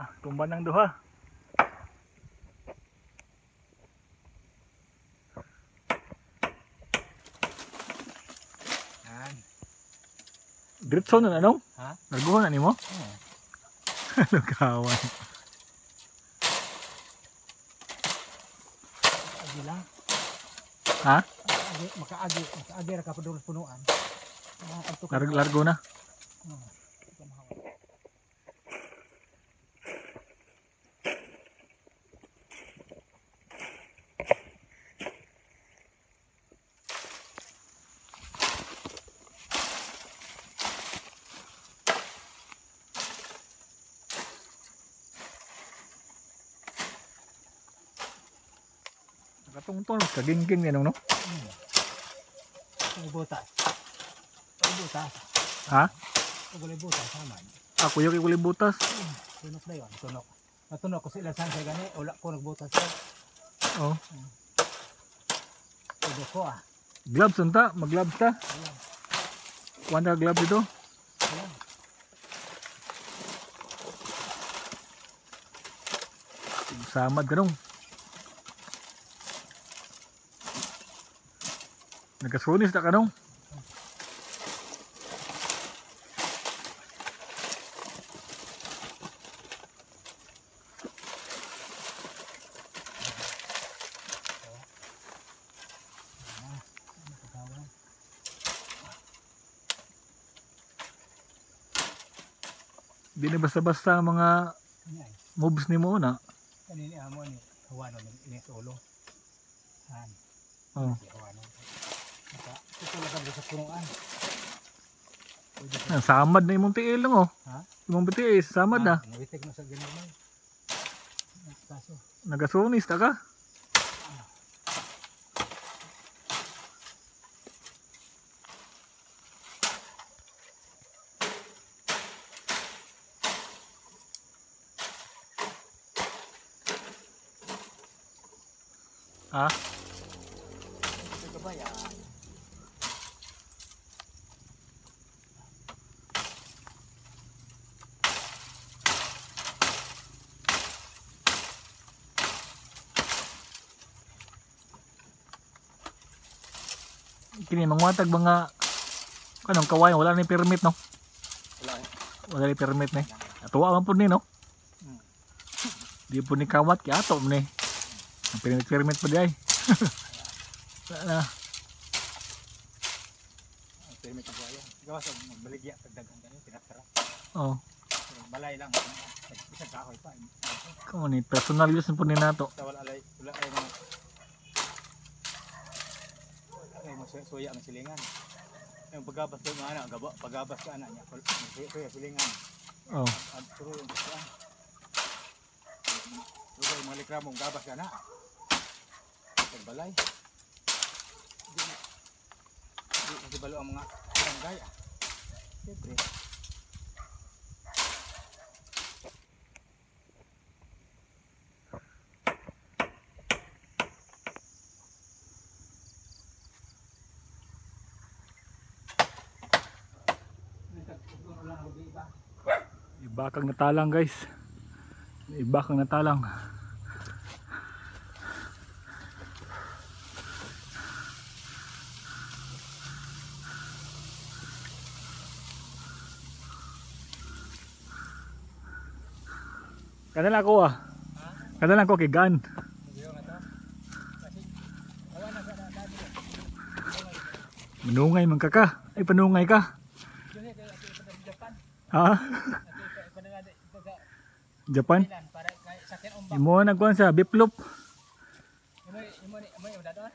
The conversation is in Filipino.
Ah, Tumba ng duha. Yan. Diretso na anong? Ha? Naguhan na nimo? Oo. Lugawan. Agi lang. Ha? Agi, makaagi, makaagi ra ka punuan. Largo, largo na. Nakatungtong kagingking ni no? Ang butas. Ang butas. Ha? Ang gulay butas saman. Ako yung ikuli butas. Tunok na yon, tunok. Natunok ko sa ilang sa gani, wala ko nagbutas ko. Oh. Tudo ko ah. Gloves unta, mag-gloves ta. Ayan. Wanda gloves dito. Ayan. Samad ka Nagkasunis na ka nung. Di na basta-basta ang mga moves ni mo na. Kanini amo ni Huwano ng inis ulo. Han. Oh. Ito lang sa punuan. Ang samad na imong tiil lang oh. Ha? Imong tiil, samad na. Nawitig na sa ginamay. Kaso, Nagkasunis ta ka. Ha? ito ba yan? Kini mangwatag mga kanong kawayan wala ni permit no. Wala eh. Wala ni permit ni. Atuwa man pud ni no. Hmm. Di po ni kawat kay ato ni. Ang permit permit pa di ay. Na. Permit ang magbaligya. Oh. Pero balay lang. Isang kahoy pa. Kamo ni personal use po ni nato. Sa wala alay, wala ay mga ay mo suya ang silingan. Yung pagabas ko mga anak, gaba, pagabas ka anak niya, suya silingan. Oh. At turo yung gusto ah. Turo yung mga likramong gabas ka na. Pagbalay. Di di di balo ang mga barangay ah. Siyempre. Iba kang natalang guys. Iba kang natalang. Kadala ko ah. Kadala ko kay dami. Manungay man ka ka. Ay panungay ka. Yun eh, kaya ito sa Japan. Ha? Japan? Imo nagkuhan sa biplop. Imo imo imo.